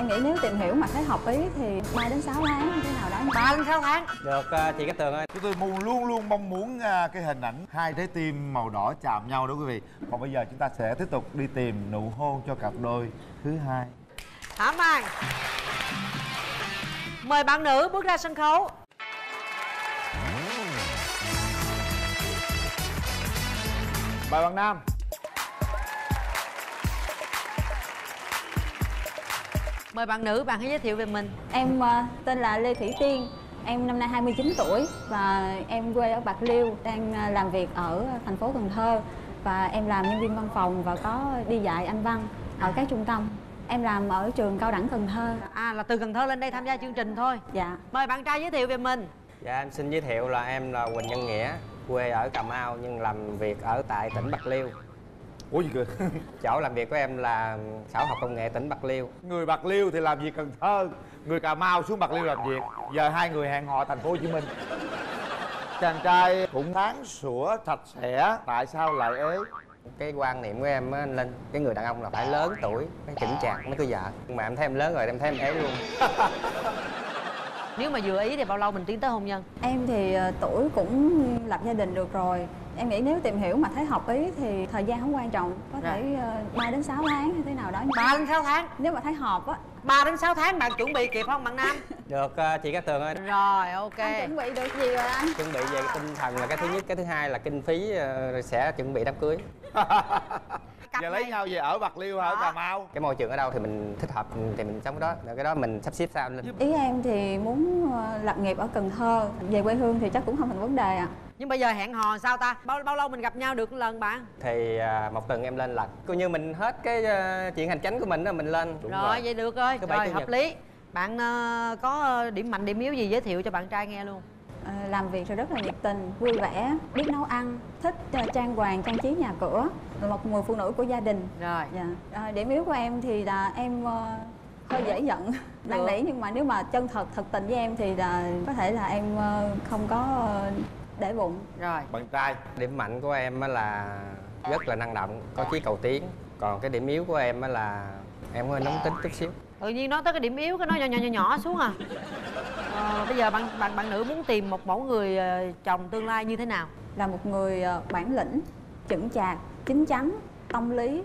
em nghĩ nếu tìm hiểu mà thấy hợp ý thì 3 đến 6 tháng như thế nào đó ba đến sáu tháng được ờ, chị Cát Tường ơi Chúng tôi muốn luôn luôn mong muốn à, cái hình ảnh hai trái tim màu đỏ chạm nhau đó quý vị. Còn bây giờ chúng ta sẽ tiếp tục đi tìm nụ hôn cho cặp đôi thứ hai. thả màn mời bạn nữ bước ra sân khấu Mời bạn nam. Mời bạn nữ bạn hãy giới thiệu về mình. Em ờ, tên là Lê Thủy Tiên. Em năm nay 29 tuổi và em quê ở Bạc Liêu Đang ờ, làm việc ở thành phố Cần Thơ. Và em làm nhân viên văn phòng và có đi dạy Anh văn ở các trung tâm. Em làm ở trường cao đẳng Cần Thơ. À là từ cần thơ lên đây tham gia chương trình thôi. Dạ. Mời bạn trai giới thiệu về mình. Dạ em xin giới thiệu là em là Quỳnh Nhân Nghĩa quê ở Cà Mau nhưng làm việc ở tại tỉnh Bạc Liêu Ủa gì cơ? chỗ làm việc của em là sở học công nghệ tỉnh Bạc Liêu người Bạc Liêu thì làm việc Cần Thơ, người Cà Mau xuống Bạc Liêu làm việc. Giờ hai người hẹn hò thành phố Hồ Chí Minh. Chàng trai cũng sáng sủa sạch sẽ, tại sao lại ế? cái quan niệm của em á lên cái người đàn ông là phải lớn tuổi phải chững chạc mới có vợ nhưng mà em thấy em lớn rồi em thấy em ế luôn nếu mà vừa ý thì bao lâu mình tiến tới hôn nhân Em thì ờ, tuổi cũng lập gia đình được rồi Em nghĩ nếu tìm hiểu mà thấy hợp ý thì thời gian không quan trọng. Có Dạ. thể uh, 3 đến 6 tháng như thế nào đó. Ba đến sáu tháng. Nếu mà thấy hợp á. Ba đến sáu tháng bạn chuẩn bị kịp không bạn nam? Được ờ, chị Cát Tường ơi. Rồi ok. Anh chuẩn bị được gì rồi anh? chuẩn bị về cái tinh thần là cái thứ nhất cái thứ hai là kinh phí ờ, sẽ chuẩn bị đám cưới. Cặp Giờ lấy này- nhau về ở Bạc Liêu ở Đó. Cà Mau. cái môi trường ở đâu thì mình thích hợp thì mình sống đó. Rồi cái đó mình sắp xếp sao lên Ý em thì muốn ờ, lập nghiệp ở Cần Thơ. Về quê hương thì chắc cũng không thành vấn đề ạ nhưng bây giờ hẹn hò sao ta? Bao bao lâu mình gặp nhau được một lần bạn? Thì à, một tuần em lên lần coi như mình hết cái ờ, chuyện hành chánh của mình đó mình lên. Rồi, vậy được rồi. Thứ rồi hợp nhật. lý. Bạn ờ, có ờ, điểm mạnh điểm yếu gì giới thiệu cho bạn trai nghe luôn? Ờ, Làm việc thì rất là nhiệt tình, vui vẻ, biết nấu ăn Thích ờ, trang hoàng, trang trí nhà cửa. Là một người phụ nữ của gia đình. Rồi. Dạ. Ờ, Điểm yếu của em thì là em ờ, hơi dễ giận năn nỉ. Nhưng mà nếu mà chân thật thật tình với em thì là có thể là em không có để bụng. Rồi. Bạn trai. điểm mạnh của em á là rất là năng động có chí cầu tiến. Còn cái điểm yếu của em á là em hơi nóng tính chút xíu. Tự nhiên nói tới cái điểm yếu cái nó nhỏ nhỏ nhỏ nhỏ xuống à. Ờ, bây giờ bạn bạn bạn nữ muốn tìm một mẫu người ờ, chồng tương lai như thế nào? Là một người ờ, bản lĩnh chững chạc chín chắn tâm lý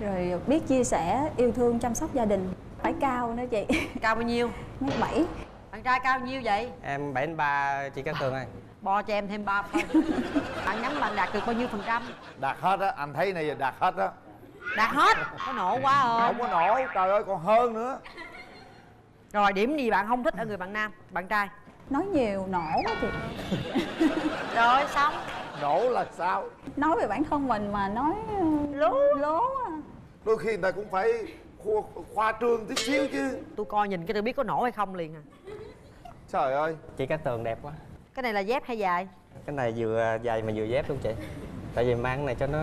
rồi biết chia sẻ yêu thương chăm sóc gia đình. Phải cao nữa chị. Cao bao nhiêu? Mét bảy. Bạn trai cao nhiêu vậy? Em bảy ba chị Cát Tường ơi bo cho em thêm ba phân bạn nhắm bạn đạt được bao nhiêu phần trăm Đạt hết á, anh thấy này giờ đạt hết á. đạt hết có nổ quá không Không có nổ, trời ơi còn hơn nữa. rồi điểm gì bạn không thích ở người bạn nam bạn trai nói nhiều nổ á chị rồi xong Nổ là sao? nói về bản thân mình mà nói ờ, lú lố à. Đôi khi người ta cũng phải khoa, khoa trương tí xíu chứ. tôi coi nhìn cái tôi biết có nổ hay không liền à Trời ơi. chị Cát Tường đẹp quá cái này là dép hay dài? Cái này vừa dài mà vừa dép luôn chị. Tại vì mang cái này cho nó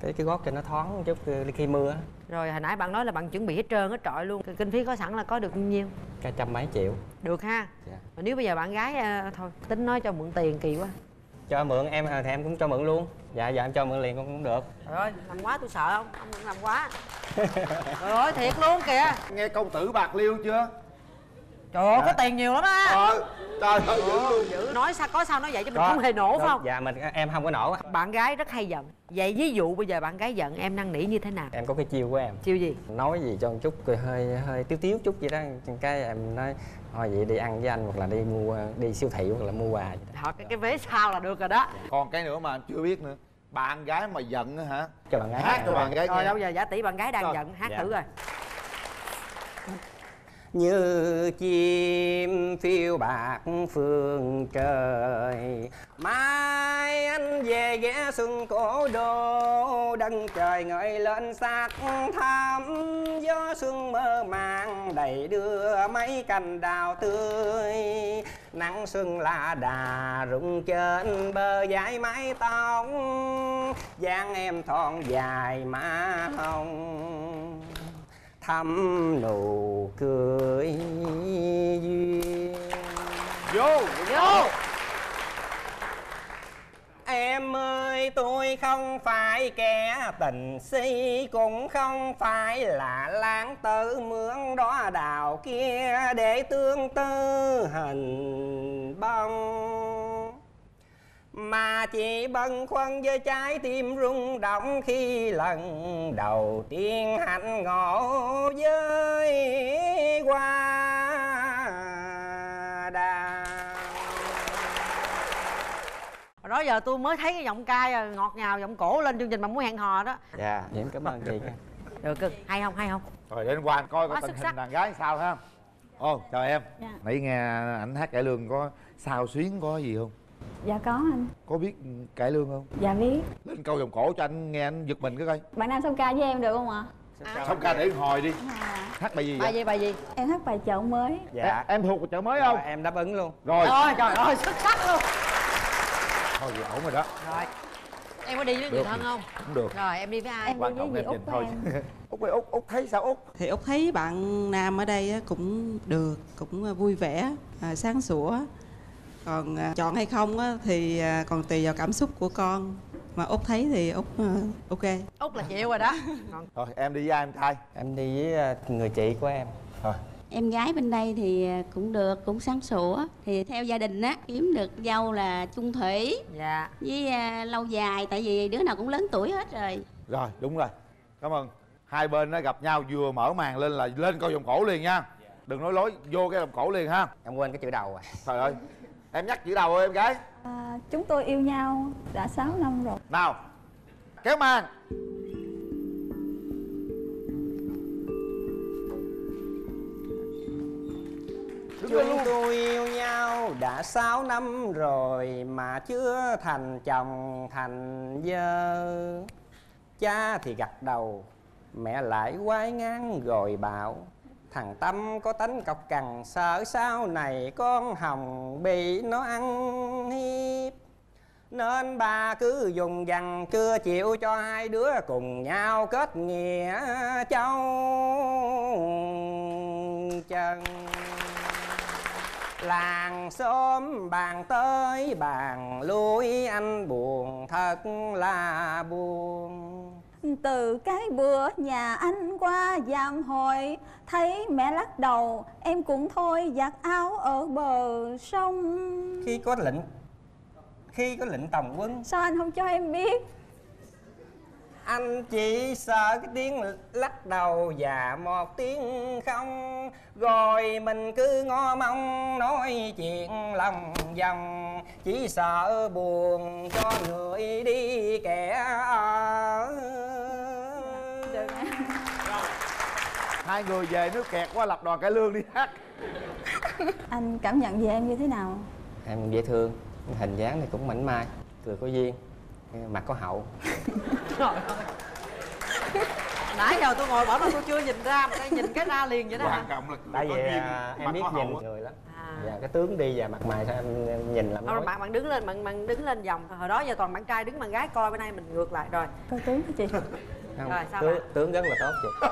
cái cái gót cho nó thoáng một chút khi mưa á. rồi hồi nãy bạn nói là bạn chuẩn bị hết trơn hết trọi luôn. Kinh phí có sẵn là có được bao nhiêu? Cả trăm mấy triệu. Được ha. Dạ. Mà nếu bây giờ bạn gái à, thôi tính nói cho mượn tiền kỳ quá. Cho mượn em thì em cũng cho mượn luôn. Dạ giờ em cho mượn liền cũng, cũng được. Trời ơi làm quá tôi sợ không? Ông đừng làm quá. Trời ơi thiệt luôn kìa. Nghe công tử Bạc Liêu chưa? trời ơi có tiền nhiều lắm á. Ờ, trời ơi dữ luôn. nói sao có sao nói vậy chứ mình Có. không hề nổ phải không dạ mình em không có nổ á. bạn gái rất hay giận vậy ví dụ bây giờ bạn gái giận em năn nỉ như thế nào em có cái chiêu của em chiêu gì nói gì cho một chút rồi hơi hơi tiếu tiếu chút vậy đó cái em nói thôi vậy đi ăn với anh hoặc là đi mua đi siêu thị hoặc là mua quà vậy đó. Thôi cái, cái vế sau là được rồi đó Còn cái nữa mà anh chưa biết nữa. Bạn gái mà giận á hả? cho bạn gái Hát cho bạn gái rồi nghe. đâu giờ giả tỷ bạn gái đang Rồi. giận hát Dạ. thử rồi như chim phiêu bạc phương trời. Mai anh về ghé xuân cổ đô, đấng trời ngời lên sắc thắm. Gió xuân mơ màng đầy đưa mấy cành đào tươi. Nắng xuân là đà rụng trên bờ dải mái tóc. Dáng em thon dài má hồng thăm nụ cười duyên. Vô. vô. Em ơi tôi không phải kẻ tình si cũng không phải là lãng tử mướn đó đào kia để tương tư hình bông mà chỉ bâng khuâng với trái tim rung động khi lần đầu tiên hạnh ngộ với hoa đào. Hồi đó giờ tôi mới thấy cái giọng ca à, ngọt ngào giọng cổ lên chương trình mà muốn hẹn hò đó. Dạ em cảm ơn chị. Được cưng hay không hay không? Rồi đến qua coi có tình hình sắc. đàn gái sao ha. Ồ chào em. Dạ. nãy nghe ảnh hát cải lương có sao xuyến có gì không dạ có anh. Có biết cải lương không? Dạ biết. Lên câu vòng cổ cho anh nghe anh giật mình cái coi. Bạn nam song ca với em được không ạ? Xong ca. Để hồi đi. À, hát bài gì bài vậy gì bài gì? Em hát bài chợ mới. Dạ. Em thuộc chợ mới Rồi, không em đáp ứng luôn. Rồi. Rồi trời ơi xuất sắc luôn. Thôi vậy ổn rồi đó. Rồi. Em có đi với người thân không? cũng được. Rồi em đi với ai? Em quan trọng em nhìn Út thôi. út ơi út út thấy sao út thì út thấy bạn nam ở đây á, cũng được cũng à, vui vẻ à, sáng sủa còn à, chọn hay không á, thì à, còn tùy vào cảm xúc của con. Mà út thấy thì út à, ok. Út là chịu rồi đó. Rồi em đi với ai em trai? Em đi với người chị của em. Rồi Em gái bên đây thì cũng được, cũng sáng sủa. Thì theo gia đình á, kiếm được dâu là chung thủy. Dạ. Với à, lâu dài, tại vì đứa nào cũng lớn tuổi hết rồi. Rồi đúng rồi. Cảm ơn. Hai bên nó gặp nhau vừa mở màn lên là lên câu vòng cổ liền nha. Đừng nói lối vô cái vòng cổ liền ha. Em quên cái chữ đầu rồi trời ơi em nhắc chữ đầu em gái à, chúng tôi yêu nhau đã 6 năm rồi. Nào kéo màn Chúng luôn. tôi yêu nhau đã 6 năm rồi mà chưa thành chồng thành vợ. Cha thì gật đầu, mẹ lại quái ngán rồi bảo Thằng Tâm có tánh cọc cằn, sợ sau này con Hồng bị nó ăn hiếp. Nên bà cứ dùng dằn chưa chịu cho hai đứa cùng nhau kết nghĩa cháu chân làng xóm bàn tới bàn lui, anh buồn thật là buồn từ cái bữa nhà anh qua giam hồi thấy mẹ lắc đầu em cũng thôi giặt áo ở bờ sông. Khi có lệnh khi có lệnh tòng quân. Sao anh không cho em biết? Anh chỉ sợ cái tiếng lắc đầu và một tiếng không. Rồi mình cứ ngó mong nói chuyện lòng vòng. Chỉ sợ buồn cho người đi kẻ hai người về nước kẹt quá lập đoàn cải lương đi hát. Anh cảm nhận về em như thế nào? Em dễ thương hình dáng thì cũng mảnh mai cười có duyên mặt có hậu. Trời ơi. Nãy giờ tôi ngồi bảo là tôi chưa nhìn ra mà tôi nhìn cái ra liền vậy đó quan trọng là tại có vì duyên, à, em biết hậu nhìn người lắm. À. và cái tướng đi và mặt mày sao em, em nhìn làm nói. bạn bạn đứng lên bạn bạn đứng lên vòng. Hồi đó giờ toàn bạn trai đứng bạn gái coi bên đây mình ngược lại rồi. Coi tướng hả chị. Không, Rồi, sao tướng, bạn? tướng rất là tốt chị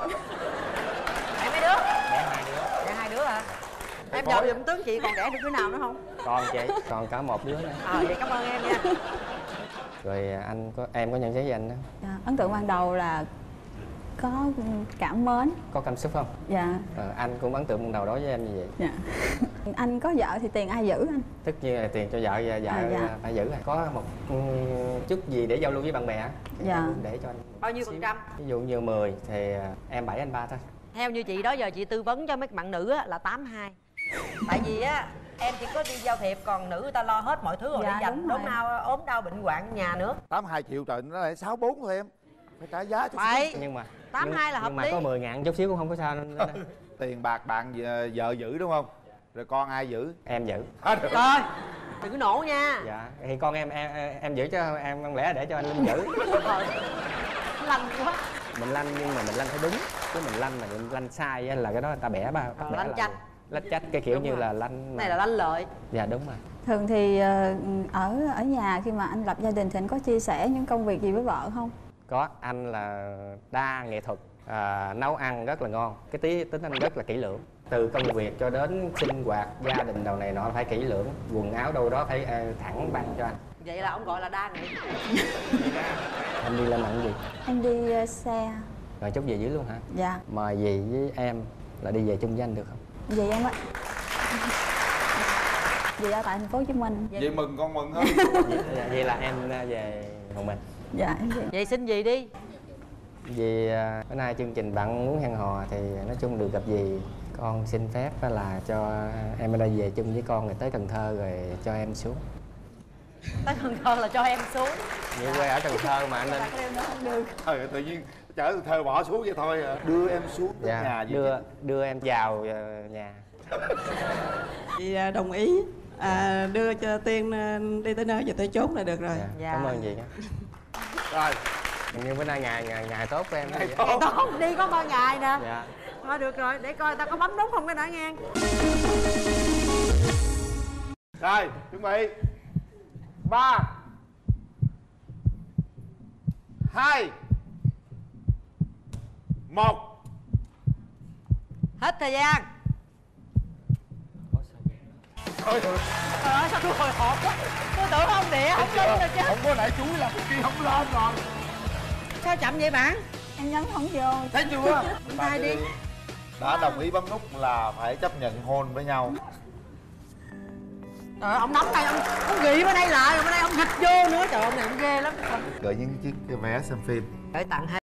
đứa. Đẻ hai đứa. Đẻ hai đứa hả? Em dòm giùm tướng chị còn đẻ được đứa nào nữa không? Còn chị còn cả một đứa nữa. Ờ vậy cảm ơn em nha. Rồi à, anh có em có nhận xét với anh đó? Dạ, ấn tượng ban đầu là có cảm mến. Có cảm xúc không? Dạ. Ờ, anh cũng ấn tượng ban đầu đối với em như vậy. Dạ. Anh có vợ thì tiền ai giữ anh? Tất nhiên là tiền cho vợ và vợ À, dạ. à, phải giữ. Rồi có một ừ, chút gì để giao lưu với bạn bè Dạ. để cho anh. Bao nhiêu phần trăm? Ví dụ như 10 thì à, em 7 anh ba thôi theo như chị đó giờ chị tư vấn cho mấy bạn nữ á, là 82 tại vì á em chỉ có đi giao thiệp còn nữ người ta lo hết mọi thứ rồi Dạ, để dành rồi. đau ốm đau bệnh hoạn nhà nữa. Tám hai triệu trời nó lại sáu bốn thôi em. Phải trả giá cho phải. nhưng mà 82 nhưng, là hợp nhưng mà lý. có 10 ngàn chút xíu cũng không có sao nên, tiền bạc bạn vợ, vợ giữ đúng không? Rồi con ai giữ? Em giữ. À, được. rồi đừng có nổ nha. Dạ thì con em em em, giữ cho em không lẽ để cho anh linh giữ? Lành quá. Mình lanh nhưng mà mình lanh phải đúng chứ mình lanh mà mình lanh sai á là cái đó người ta bẻ ba bẻ lanh là chanh. lách chách cái kiểu Đúng như rồi. là lanh này là lanh lợi. Dạ đúng rồi. Thường thì ờ, ở ở nhà khi mà anh lập gia đình thì anh có chia sẻ những công việc gì với vợ không? Có. Anh là đa nghệ thuật à, nấu ăn rất là ngon. Cái tí tính anh rất là kỹ lưỡng. Từ công việc cho đến sinh hoạt gia đình đầu này nọ phải kỹ lưỡng. Quần áo đâu đó phải à, thẳng băng cho anh. Vậy là ông gọi là đa nghị em đi lên bằng gì? Em đi ờ, xe rồi chút về dưới luôn hả? Dạ. Mời dì với em là đi về chung với anh được không? Vậy em á dì ở tại thành phố hồ chí minh. Vậy mừng con mừng hơn. Dạ, vậy là em về một mình. Dạ em về. Vậy xin gì đi? Vì à, bữa nay chương trình bạn muốn hẹn hò thì nói chung được gặp dì con xin phép là cho em ở đây về chung với con rồi tới Cần Thơ rồi cho em xuống. Tới cần thơ là cho em xuống. Như quê ở Cần Thơ mà anh nên trời ơi, tự nhiên chở từ thơ bỏ xuống vậy thôi à. đưa em xuống tới nhà dạ, vậy đưa đưa em vào ờ, nhà. Chị à, đồng ý. À, đưa cho tiên à, đi tới nơi và tới chốn là được rồi. Dạ. Dạ. cảm ơn nhé. Rồi. Như bữa nay ngày ngày ngày tốt của em đó, dì. Ngày tốt. Đi có bao ngày nè. Dạ. Thôi được rồi để coi ta có bấm đúng không cái đã nghe. Rồi chuẩn bị. Ba. Hai một. Hết thời gian. Trời. Ơi sao tôi hồi hộp quá. Tôi tưởng không địa không lên rồi chứ. không có nãy chuối là kia không lên rồi. Sao chậm vậy bạn? Em nhấn không vô. Thấy chưa? Tay đi. đã đồng ý bấm nút là phải chấp nhận hôn với nhau. Trời ơi ông nắm đây ông ông ghi bên đây lại rồi bên đây ông hịch vô nữa. Trời ơi ông này ông ghê lắm. Gửi những chiếc vé xem phim. Để tặng hai